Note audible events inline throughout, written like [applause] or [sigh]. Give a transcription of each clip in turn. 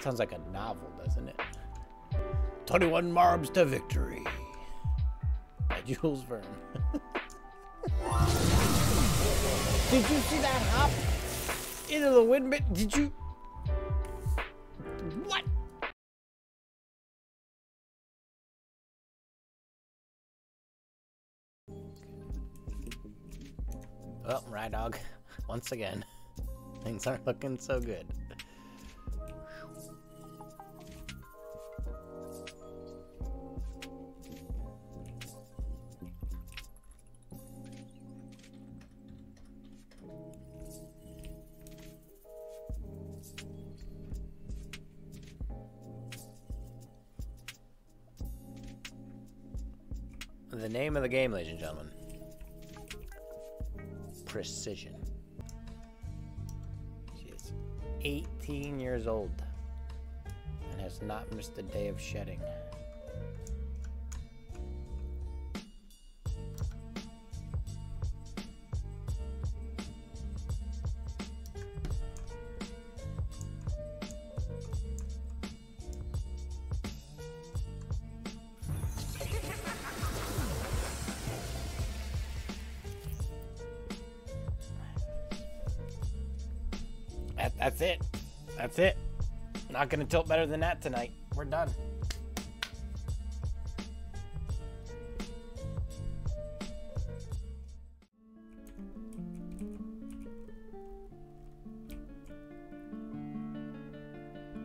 Sounds like a novel, doesn't it? 21 Marbs to Victory by Jules Verne. [laughs] Did you see that hop into the windmill? Did you? What? Well, Rye Dog, [laughs] once again, things aren't looking so good. The name of the game, ladies and gentlemen. Precision. She is 18 years old and has not missed a day of shedding. That's it. That's it. Not gonna tilt better than that tonight. We're done.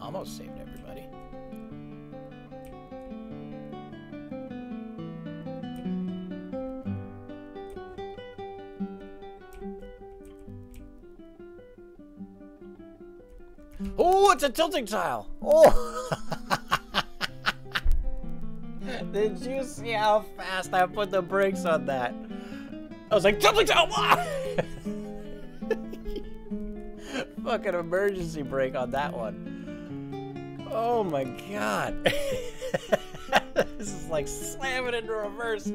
Almost saved everybody. Oh, it's a tilting tile. Oh. [laughs] Did you see how fast I put the brakes on that? I was like, tilting tile. [laughs] Fucking emergency brake on that one. Oh my god. [laughs] this is like slamming into reverse.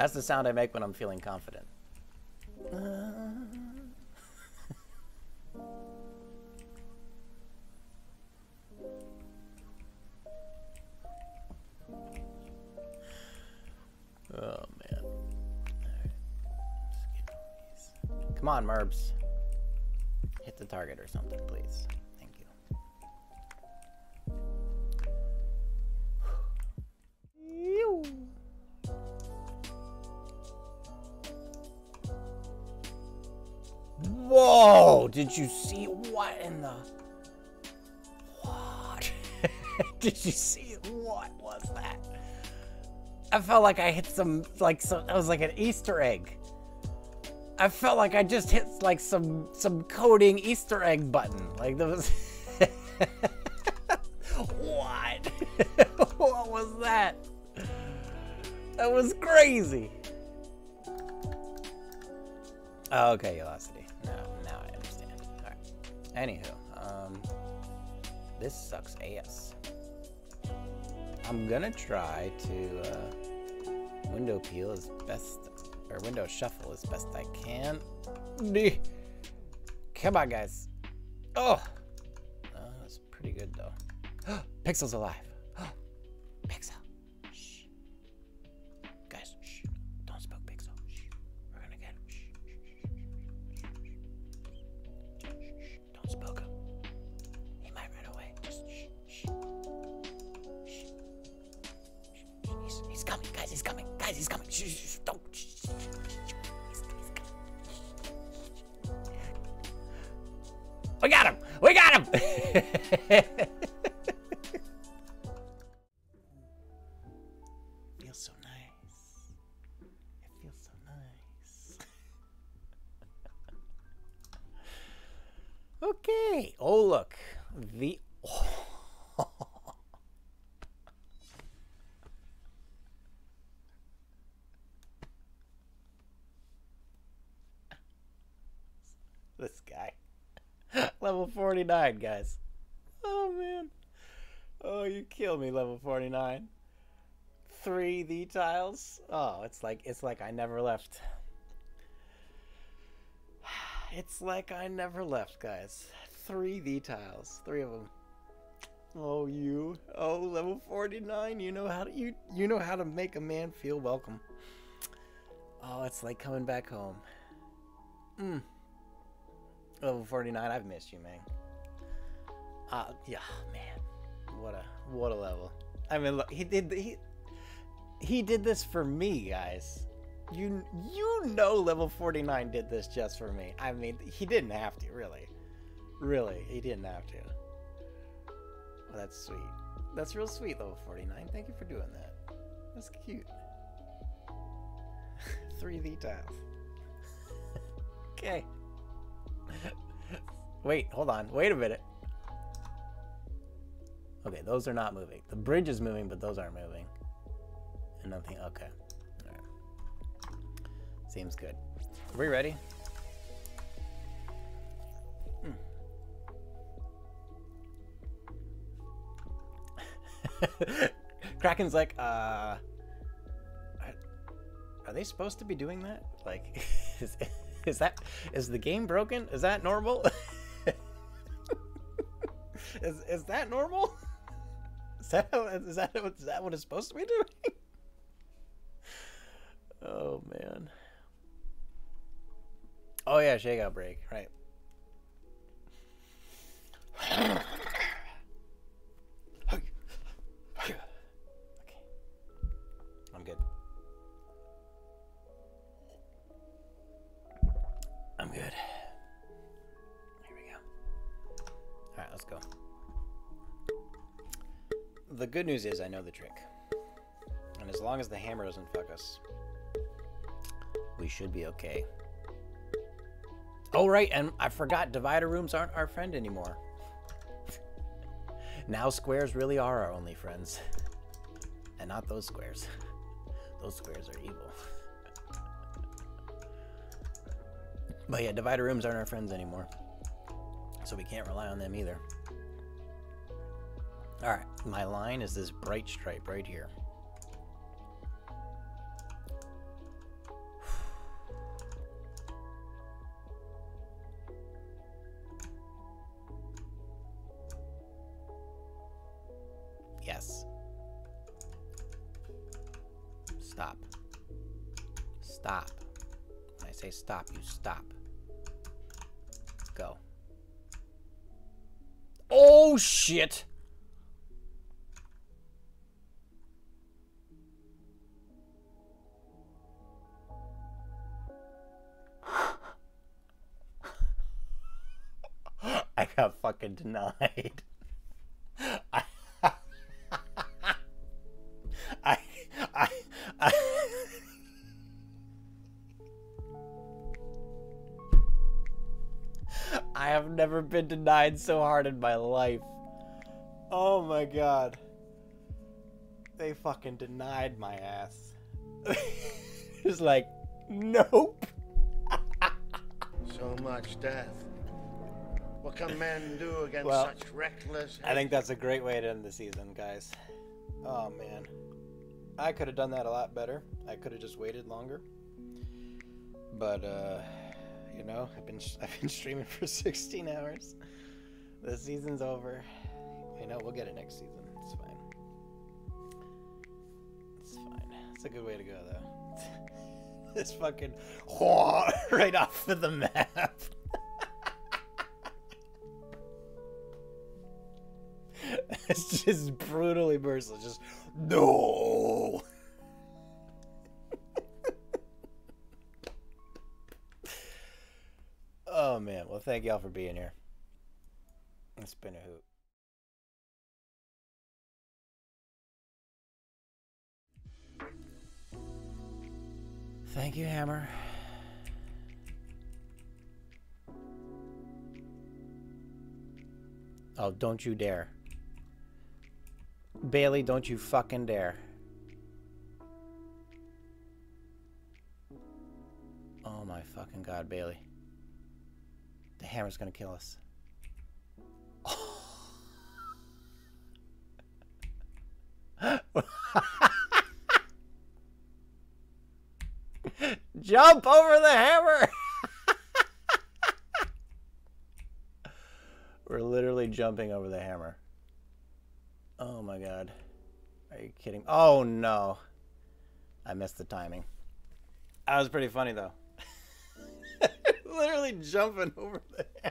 That's the sound I make when I'm feeling confident. Uh, [laughs] Oh man. Come on, Merbs. Hit the target or something, please. Whoa! Did you see what in the what? [laughs] Did you see what was that? I felt like I hit some like some it was like an Easter egg. I felt like I just hit like some some coding Easter egg button. Like there was [laughs] What? [laughs] what was that? That was crazy. Okay, Oh, okay, Velocity. Anywho, um, this sucks ass. I'm gonna try to uh, window peel as best, or window shuffle as best I can. Come on, guys. Oh, uh, that's pretty good though. [gasps] Pixel's alive. [gasps] Pixel. We got him. We got him. [laughs] feels so nice. It feels so nice. [laughs] okay. Oh, look. The. [laughs] this guy. Level 49, guys. Oh, man. Oh, you kill me, level 49. 3D tiles. Oh, it's like it's like I never left. [sighs] It's like I never left, guys. 3D tiles. Three of them. Oh, you. Oh, level 49. You know how to you you know how to make a man feel welcome. Oh, it's like coming back home. Mm. Level 49. I've missed you, man. Uh, yeah, man. What a what a level. I mean, look, he did he he did this for me, guys. You you know level 49 did this just for me. I mean, he didn't have to, really. Really, he didn't have to. Oh, that's sweet. That's real sweet, level 49. Thank you for doing that. That's cute. [laughs] 3D tiles. [laughs] okay. [laughs] Wait, hold on. Wait a minute. Okay, those are not moving. The bridge is moving, but those aren't moving. And nothing. Okay. Right. Seems good. Are we ready? [laughs] Kraken's like, uh, are they supposed to be doing that? Like, [laughs] is, [laughs] is that is the game broken? Is that normal? [laughs] is is that normal? [laughs] Is that how, is that is that what it's supposed to be doing? oh man. Oh yeah, shakeout break, right. [clears throat] I'm good. Here we go. Alright, let's go. The good news is I know the trick. And as long as the hammer doesn't fuck us, we should be okay. Oh, right, and I forgot divider rooms aren't our friend anymore. [laughs] now squares really are our only friends. And not those squares. [laughs] Those squares are evil. [laughs] but yeah, divider rooms aren't our friends anymore. So we can't rely on them either. Alright, my line is this bright stripe right here. [sighs] Yes. Stop. Stop. When I say stop, you stop. Go. Oh, shit! [laughs] I got fucking denied. Been denied so hard in my life. Oh my god. They fucking denied my ass. [laughs] it's like, nope. [laughs] So much death. What can men do against Well, such reckless? I think that's a great way to end the season, guys. Oh man. I could have done that a lot better. I could have just waited longer. But uh you know, I've been [laughs] I've been streaming for [laughs] 16 hours. The season's over. You know, we'll get it next season. It's fine. It's fine. It's a good way to go though. [laughs] this fucking right off of the map. it's just brutally merciless. Just no. Well, thank y'all for being here. It's been a hoot. Thank you, Hammer. Oh, don't you dare. Bailey, don't you fucking dare. Oh my fucking god, Bailey. The hammer's gonna kill us. [laughs] Jump over the hammer! [laughs] We're literally jumping over the hammer. Oh my god. Are you kidding? Oh no. I missed the timing. That was pretty funny though literally jumping over the.